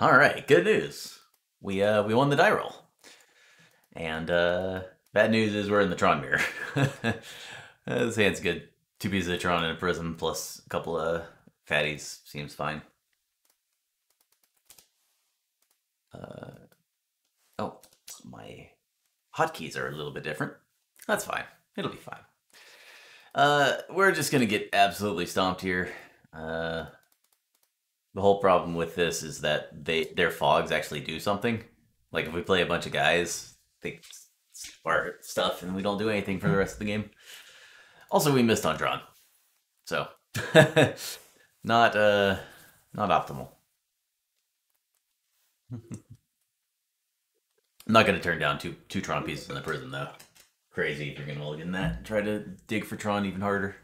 All right, good news. We uh we won the die roll. And uh bad news is we're in the Tron mirror. uh, this hand's good. Two pieces of Tron and a prism plus a couple of fatties seems fine. Uh oh, my hotkeys are a little bit different. That's fine. It'll be fine. Uh we're just gonna get absolutely stomped here. Uh the whole problem with this is that they their fogs actually do something. Like if we play a bunch of guys, they spark stuff and we don't do anything for the rest of the game. Also, we missed on Tron, so not uh not optimal. I'm not gonna turn down two two Tron pieces in the Prism though. Crazy if you're gonna mulligan that. Try to dig for Tron even harder.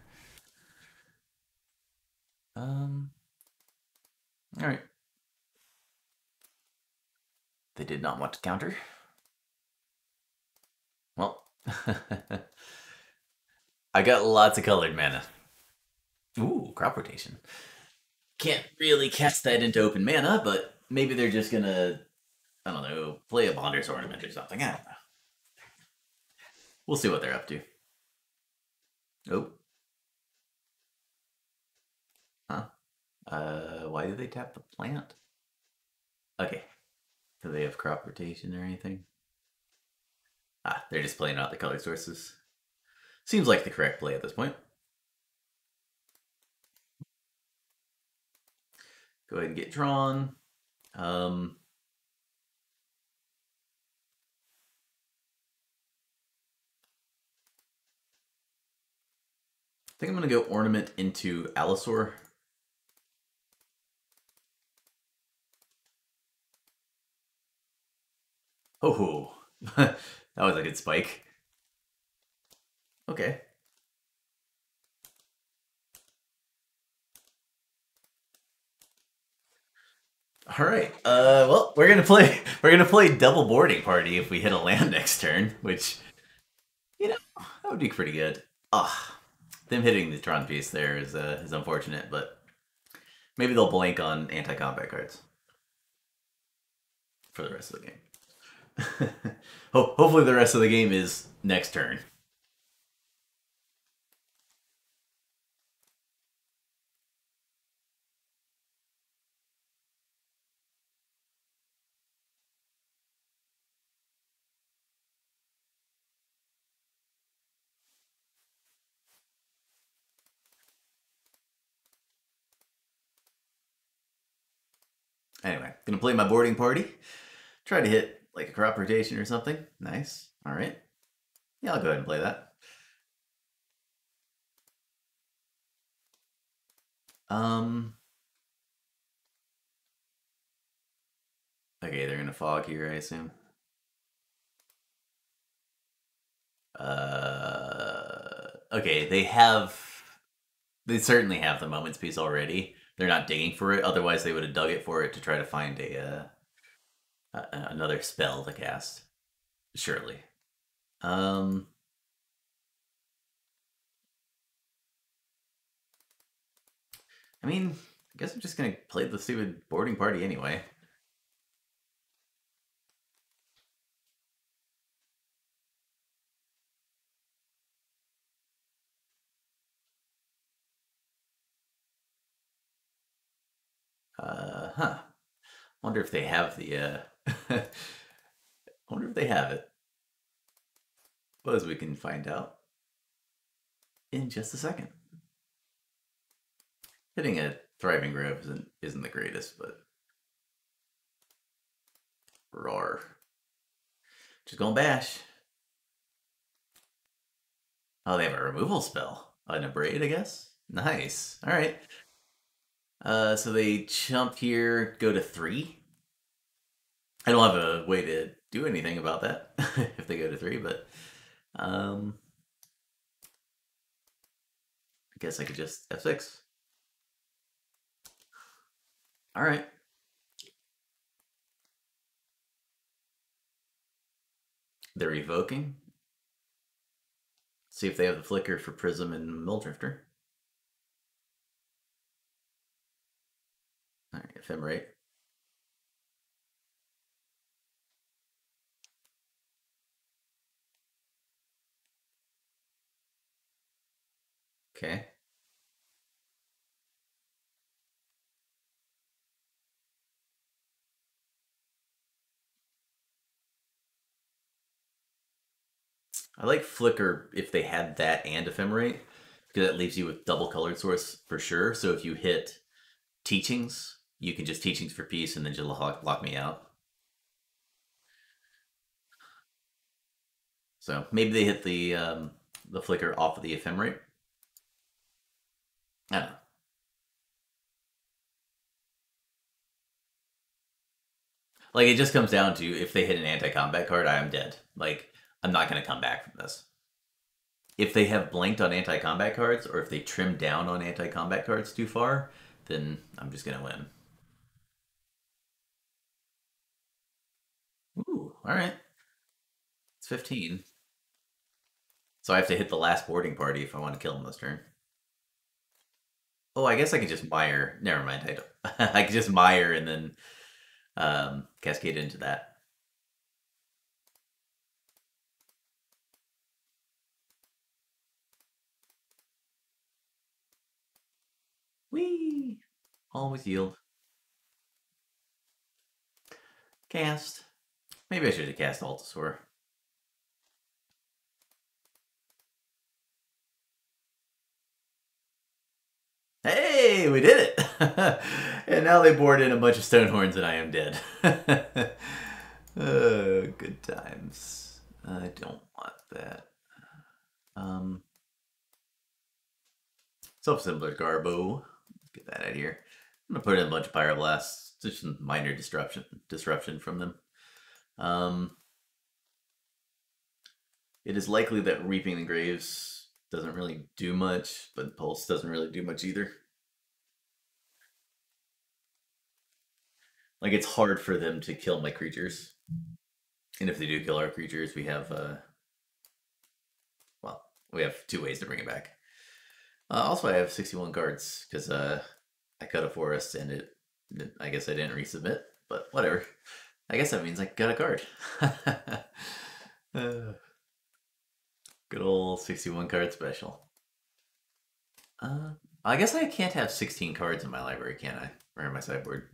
Um. All right. They did not want to counter. Well, I got lots of colored mana. Ooh, crop rotation. Can't really cast that into open mana, but maybe they're just gonna, I don't know, play a Bonder's Ornament or something. I don't know. We'll see what they're up to. Oh. Huh? Uh, why did they tap the plant? Okay. Do they have crop rotation or anything? Ah, they're just playing out the color sources. Seems like the correct play at this point. Go ahead and get Tron. Um, I think I'm going to go ornament into Allosaur. Oh, that was a good spike. Okay. All right. Uh, well, we're gonna play. We're gonna play double boarding party if we hit a land next turn, which, you know, that would be pretty good. Ah, them hitting the Tron piece there is uh, is unfortunate, but maybe they'll blank on anti-combat cards for the rest of the game. Ho hopefully the rest of the game is next turn. Anyway, gonna play my boarding party. Try to hit like a crop rotation or something. Nice. All right. Yeah, I'll go ahead and play that. Um. Okay, they're gonna fog here, I assume. Uh. Okay, they have. They certainly have the Moment's Peace already. They're not digging for it. Otherwise, they would have dug it for it to try to find a. Uh, uh, another spell to cast. Surely. Um. I mean, I guess I'm just gonna play the stupid boarding party anyway. Uh, huh. Wonder if they have the, uh... I wonder if they have it. Well, as we can find out in just a second. Hitting a Thriving Grove isn't, isn't the greatest, but... Roar. Just gonna bash. Oh, they have a removal spell. An Abrade, I guess? Nice. Alright. Uh, so they jump here, go to three. I don't have a way to do anything about that if they go to three, but um, I guess I could just F6. All right. They're evoking. See if they have the flicker for Prism and Mulldrifter. All right, Ephemerate. Okay. I like Flicker if they had that and Ephemerate, because that leaves you with double colored source for sure. So if you hit Teachings, you can just Teachings for peace and then just lock, lock me out. So maybe they hit the um, the Flicker off of the Ephemerate. I don't know. Like it just comes down to if they hit an anti-combat card, I am dead. Like I'm not going to come back from this. If they have blanked on anti-combat cards, or if they trim down on anti-combat cards too far, then I'm just going to win. Ooh, all right. It's 15. So I have to hit the last boarding party if I want to kill him this turn. Oh, I guess I could just mire. Never mind. I don't. I could just mire and then um, cascade into that. Whee! Always yield. Cast. Maybe I should have cast Altisaur. Hey, we did it! and now they board in a bunch of Stonehorns and I am dead. oh, good times. I don't want that. Um, Self-assembler Garbo. Get that out of here. I'm gonna put in a bunch of Pyroblasts. Just some minor disruption disruption from them. Um, it is likely that Reaping the Graves doesn't really do much, but Pulse doesn't really do much either. Like it's hard for them to kill my creatures. And if they do kill our creatures, we have uh well, we have two ways to bring it back. Uh, also, I have 61 cards because uh, I cut a forest and it, I guess I didn't resubmit, but whatever. I guess that means I got a card. uh, good old 61 card special. Uh, I guess I can't have 16 cards in my library, can I? Or in my sideboard.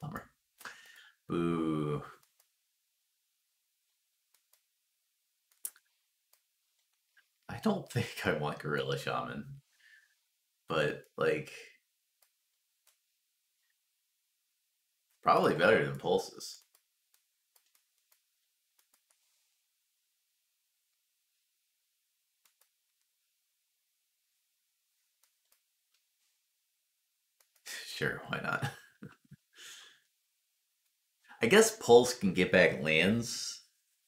Bummer. Boo. I don't think I want Gorilla Shaman. But, like, probably better than Pulses. Sure, why not? I guess Pulse can get back lands.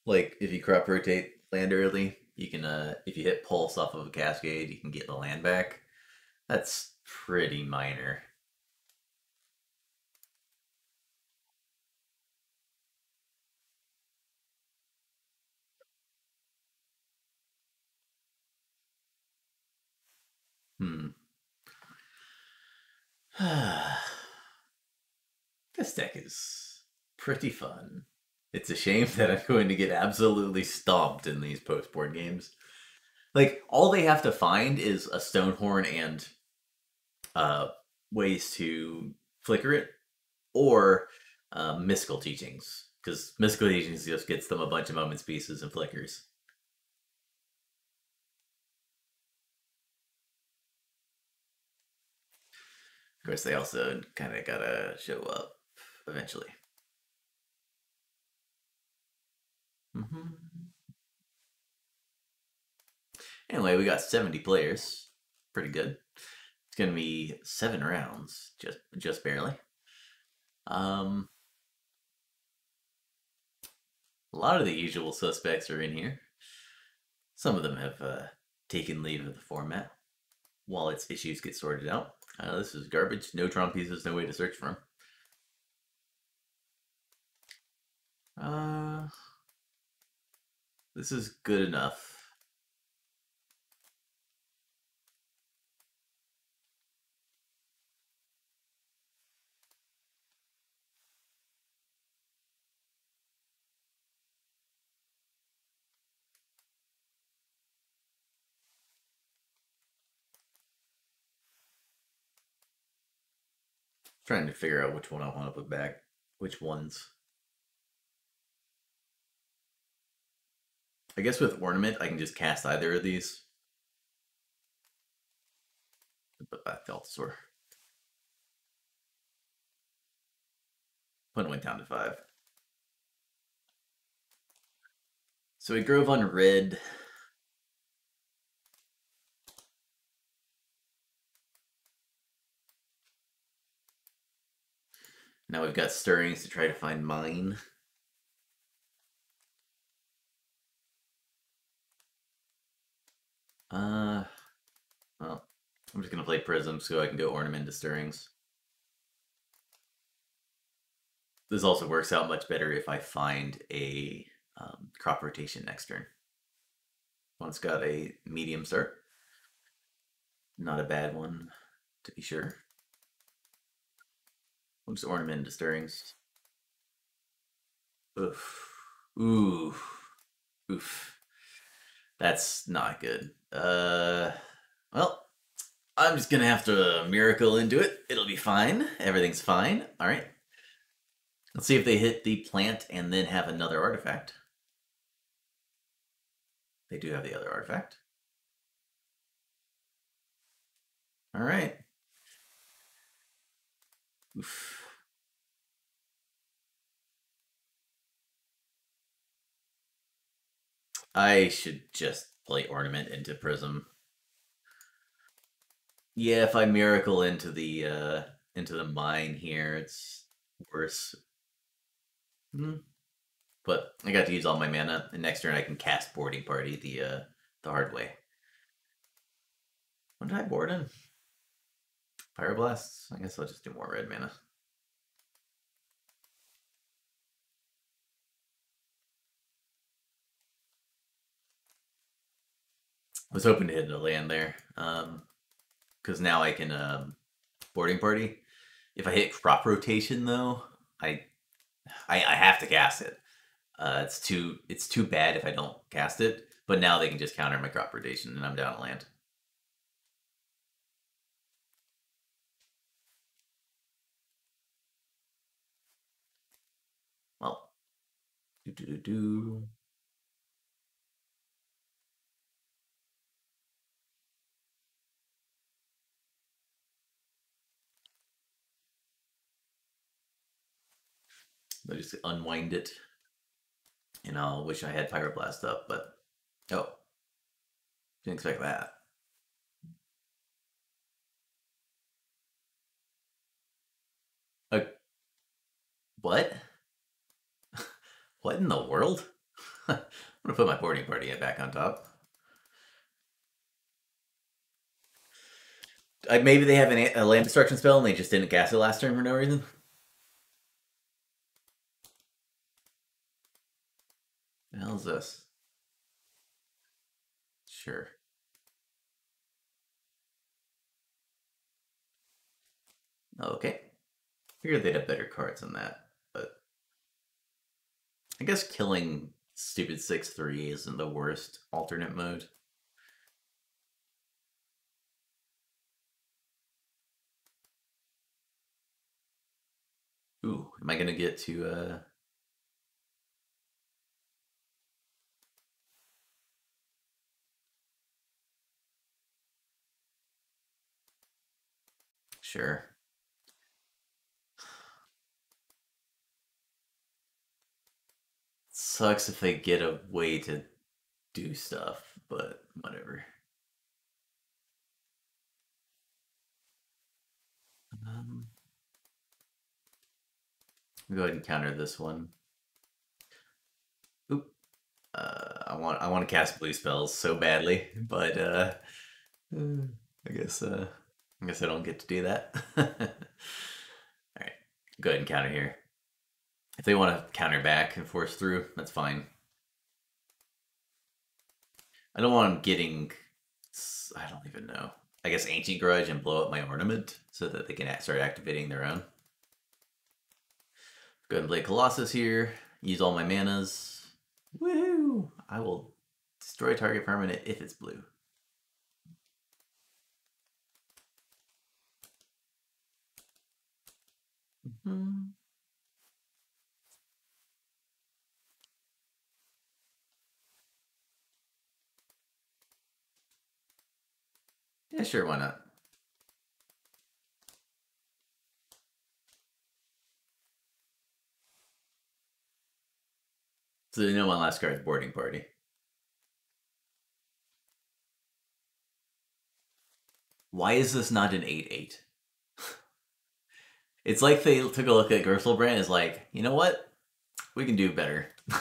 Like, if you crop rotate land early, you can, uh, if you hit Pulse off of a Cascade, you can get the land back. That's pretty minor. this deck is pretty fun. It's a shame that I'm going to get absolutely stomped in these post board games. Like all they have to find is a Stonehorn and uh, ways to flicker it, or uh, mystical teachings, because mystical teachings just gets them a bunch of Moment's Peaces and flickers. Course, they also kind of gotta show up eventually. Mm-hmm. Anyway, we got 70 players. Pretty good. It's gonna be seven rounds, just just barely. Um, a lot of the usual suspects are in here. Some of them have uh, taken leave of the format while its issues get sorted out. Uh, this is garbage. No Tron pieces, no way to search for them. Uh, this is good enough. Trying to figure out which one I want to put back. Which ones? I guess with ornament, I can just cast either of these. But Put back Altisaur. Opponent went down to five. So we Grove on red. Now we've got stirrings to try to find mine. Uh, well, I'm just gonna play Prism so I can go Ornament to Stirrings. This also works out much better if I find a um, crop rotation next turn. One's got a medium start. Not a bad one, to be sure. We'll just ornament into stirrings. Oof. Oof. Oof. That's not good. Uh, well, I'm just gonna have to miracle into it. It'll be fine. Everything's fine. All right. Let's see if they hit the plant and then have another artifact. They do have the other artifact. All right. Oof. I should just play Ornament into Prism. Yeah, if I Miracle into the uh, into the mine here, it's worse. Hmm. But I got to use all my mana, and next turn I can cast Boarding Party the uh, the hard way. When did I board in? Pyroblasts? I guess I'll just do more red mana. Was hoping to hit a land there. Um, because now I can um, boarding party. If I hit crop rotation though, I I, I have to cast it. Uh, it's too it's too bad if I don't cast it. But now they can just counter my crop rotation, and I'm down a land. Well, do do do do. I just unwind it. And I'll wish I had Pyroblast up, but oh, didn't expect that. Uh, what? what in the world? I'm gonna put my boarding party back on top. Maybe they have an, a land destruction spell and they just didn't cast it last turn for no reason. The hell's this? Sure. Okay. Figured they'd have better cards than that, but I guess killing stupid 6-3 isn't the worst alternate mode. Ooh, am I gonna get to uh Sure. Sucks if they get a way to do stuff, but whatever. Um, go ahead and counter this one. Oop. Uh, I want I want to cast blue spells so badly, but uh, I guess uh, I guess I don't get to do that. All right, go ahead and counter here. If they want to counter back and force through, that's fine. I don't want them getting, I don't even know. I guess Ancient Grudge and blow up my ornament so that they can start activating their own. Go ahead and play Colossus here. Use all my manas. Woohoo! I will destroy target permanent if it's blue. Mhm. Yeah, sure, why not? So you know my last card's boarding party. Why is this not an 8-8? It's like they took a look at Griselbrand and is like, you know what? We can do better.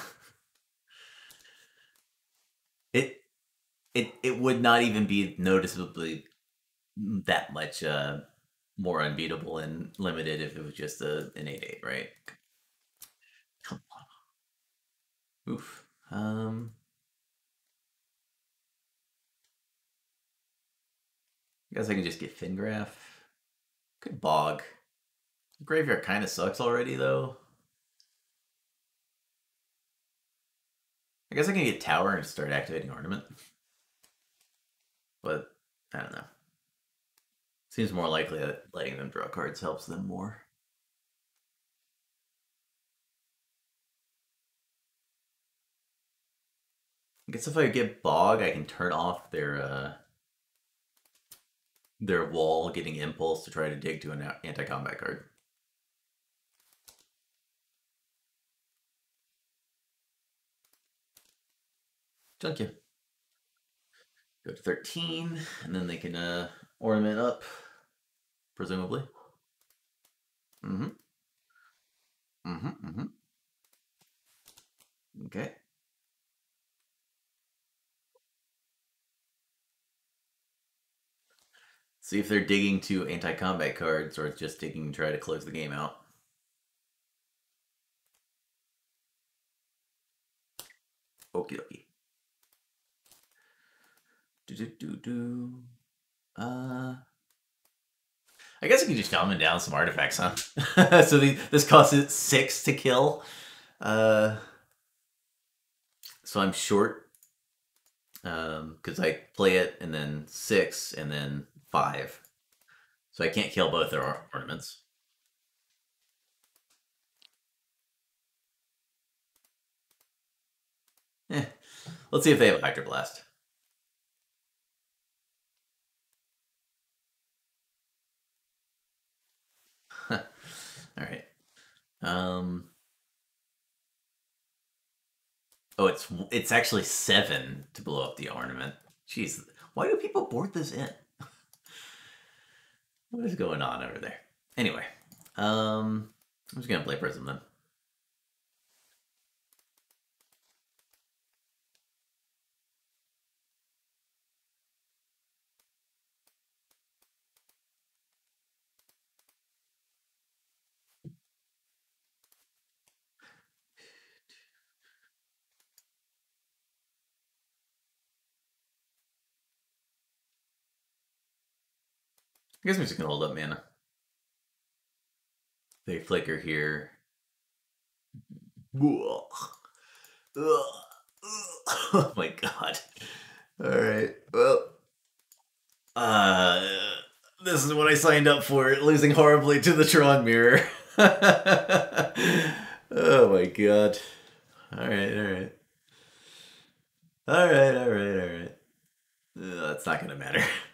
it it it would not even be noticeably that much uh, more unbeatable and limited if it was just a, an 8-8, right? Come on. Oof. Um I guess I can just get Fingraph. Good bog. Graveyard kind of sucks already, though. I guess I can get Tower and start activating Ornament. But, I don't know. Seems more likely that letting them draw cards helps them more. I guess if I get Bog, I can turn off their uh, their wall getting impulse to try to dig to an anti-combat card. Junk you. Go to 13, and then they can uh, ornament up, presumably. Mm-hmm. Mm-hmm, mm-hmm. Okay. See if they're digging to anti-combat cards or just digging to try to close the game out. Okie dokie. Do do do. Uh. I guess I can just summon down some artifacts, huh? so the, this costs it six to kill. Uh, so I'm short because um, I play it and then six and then five. So I can't kill both their ornaments. Eh. Let's see if they have a Hydroblast. Right. Um. Oh, it's it's actually seven to blow up the ornament. Jeez, why do people board this in? What is going on over there? Anyway, um, I'm just gonna play Prism then. I guess I'm just gonna hold up mana. They flicker here. Oh my god. Alright, well. Uh, this is what I signed up for, losing horribly to the Tron Mirror. oh my god. Alright, alright. Alright, alright, alright. That's not gonna matter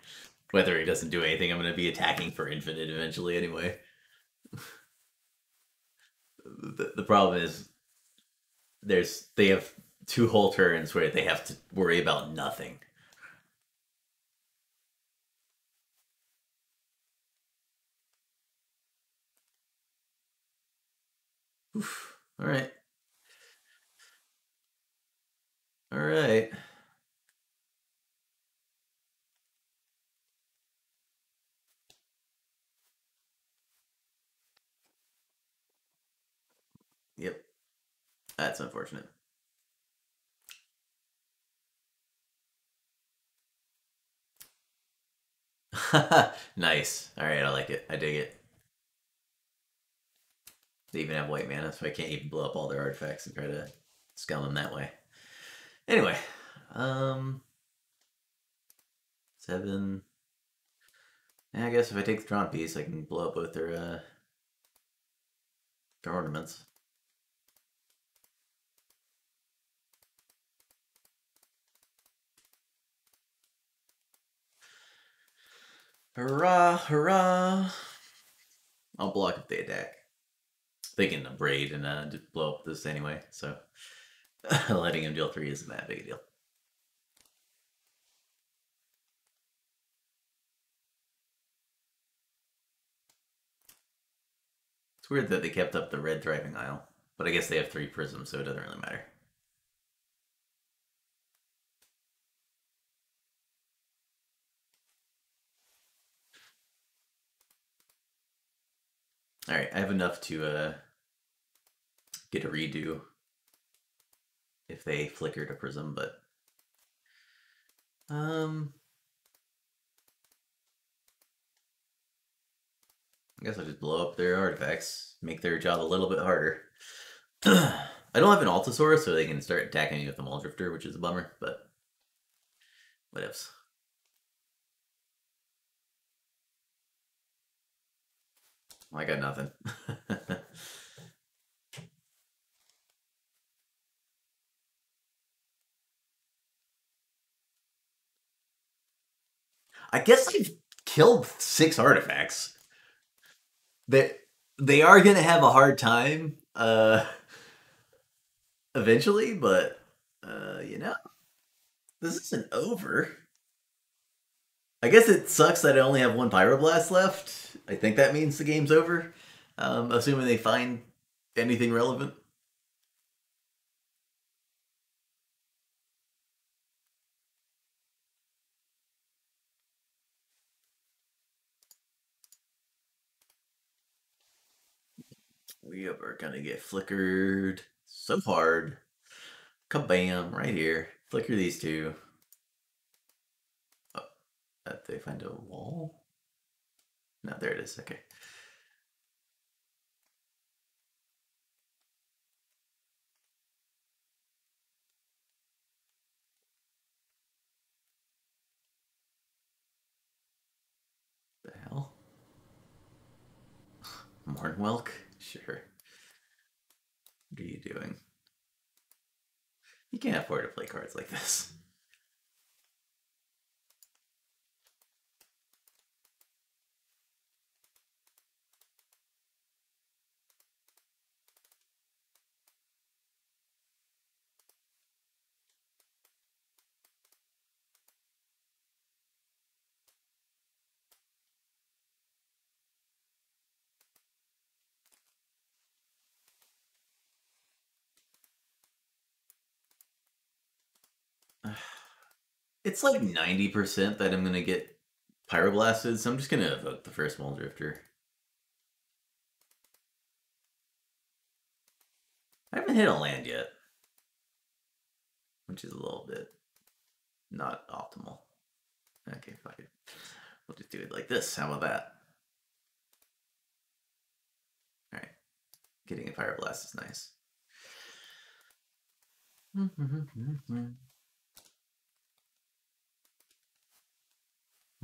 whether he doesn't do anything, I'm going to be attacking for infinite eventually anyway. the, the problem is there's they have two whole turns where they have to worry about nothing. Oof. All right. All right. That's unfortunate. nice. Alright, I like it. I dig it. They even have white mana, so I can't even blow up all their artifacts and try to scum them that way. Anyway, um, seven. Yeah, I guess if I take the Tron piece, I can blow up both their uh, their ornaments. Hurrah, hurrah. I'll block if they attack. They can braid and uh, just blow up this anyway, so letting him deal three isn't that big a deal. It's weird that they kept up the red thriving isle, but I guess they have three prisms, so it doesn't really matter. All right, I have enough to uh, get a redo if they flicker a prism, but um, I guess I'll just blow up their artifacts, make their job a little bit harder. I don't have an Altasaurus, so they can start attacking me with the Mulldrifter, which is a bummer, but whatevs. I got nothing. I guess I've killed six artifacts. They they are gonna have a hard time uh eventually, but uh you know this isn't over. I guess it sucks that I only have one Pyroblast left. I think that means the game's over. Um, assuming they find anything relevant. We are gonna get flickered so hard. Kabam, right here. Flicker these two. That they find a wall? No, there it is. Okay. The hell? Mornwelk? Sure. What are you doing? You can't afford to play cards like this. It's like 90% that I'm going to get Pyroblasted, so I'm just going to evoke the first Mulldrifter. I haven't hit a land yet. Which is a little bit not optimal. Okay, fine. We'll just do it like this. How about that? Alright. Getting a Pyroblast is nice.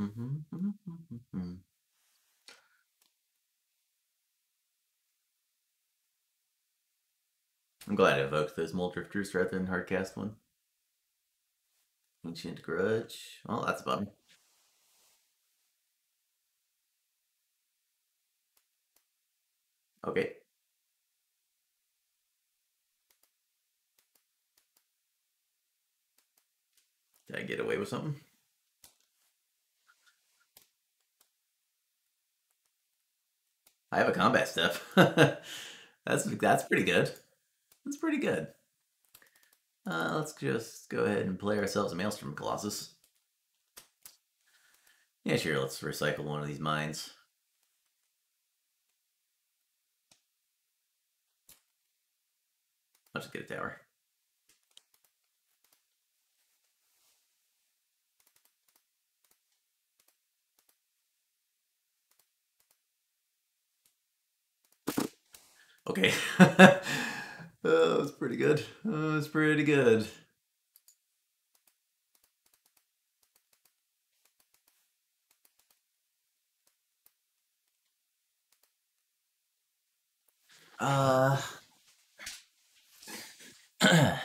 Mm-hmm. Mm-hmm. Mm-hmm. I'm glad I evoked those Mulldrifters rather than hardcast one. Ancient Grudge. Oh, that's a bummer. Okay. Did I get away with something? I have a combat step. that's that's pretty good. That's pretty good. Uh, let's just go ahead and play ourselves a Maelstrom Colossus. Yeah, sure, let's recycle one of these mines. I'll just get a tower. Okay. that was pretty good. That was pretty good. Uh. I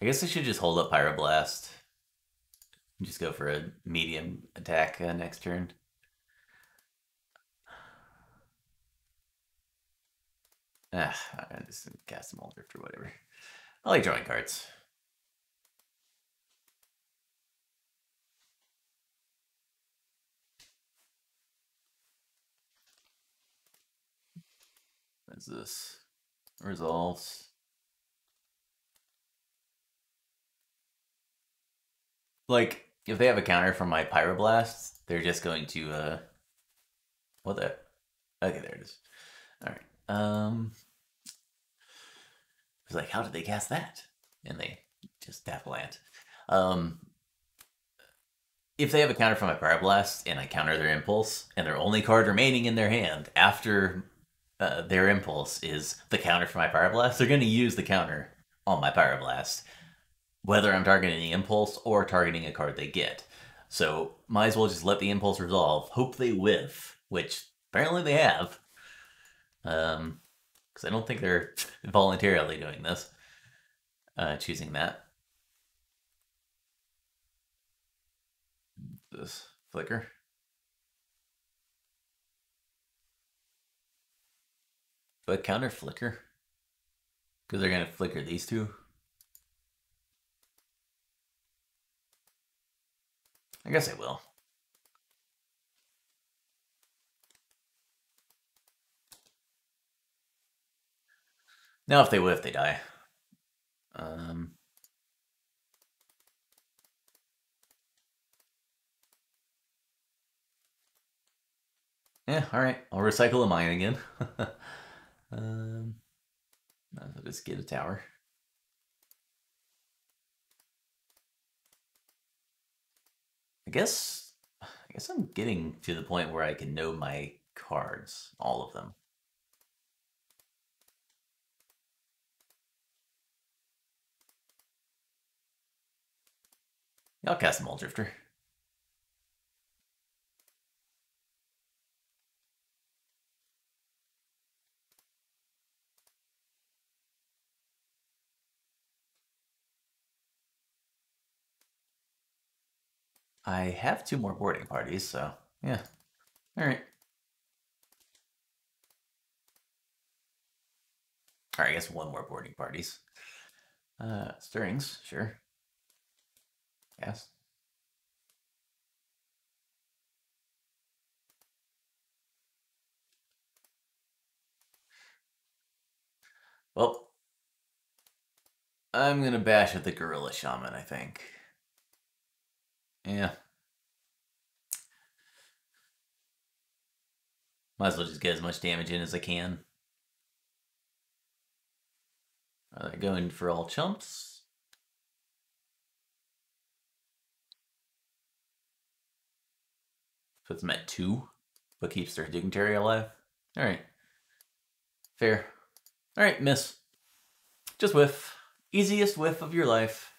guess I should just hold up Pyroblast. Just go for a medium attack uh, next turn. Ah, I just cast some Drift or whatever. I like drawing cards. What is this? Resolves. Like, if they have a counter from my Pyroblast, they're just going to, uh... What the... Okay, there it is. Alright. Um, I was like, how did they cast that? And they just tap. Um, if they have a counter from my Pyroblast and I counter their Impulse, and their only card remaining in their hand after uh, their Impulse is the counter for my Pyroblast, they're going to use the counter on my Pyroblast, whether I'm targeting the Impulse or targeting a card they get. So might as well just let the Impulse resolve, hope they whiff, which apparently they have. Um, because I don't think they're voluntarily doing this, uh, choosing that. This flicker. But counter flicker? Because they're going to flicker these two? I guess I will. Now, if they whiff, they die. Um, yeah, all right. I'll recycle a mine again. um, I'll just get a tower. I guess I guess I'm getting to the point where I can know my cards, all of them. I'll cast Mulldrifter. I have two more boarding parties, so yeah. All right. All right, I guess one more boarding parties. Uh, stirrings, sure. Yes. Well, I'm gonna bash at the Gorilla Shaman, I think. Yeah. Might as well just get as much damage in as I can. Are they going for all chumps? Puts them at two, but keeps their dignitary alive. All right. Fair. All right, miss. Just whiff. Easiest whiff of your life.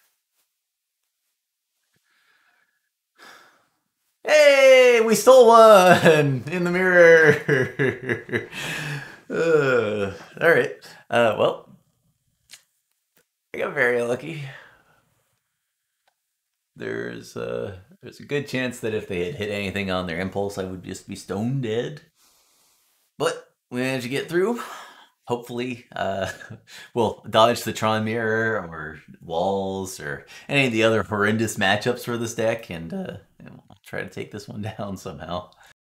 Hey, we stole one in the mirror. uh, all right. Uh, well, I got very lucky. There's uh, there's a good chance that if they had hit anything on their impulse, I would just be stone dead. But we managed to get through. Hopefully, uh, we'll dodge the Tron Mirror or Walls or any of the other horrendous matchups for this deck, and, uh, and we'll try to take this one down somehow.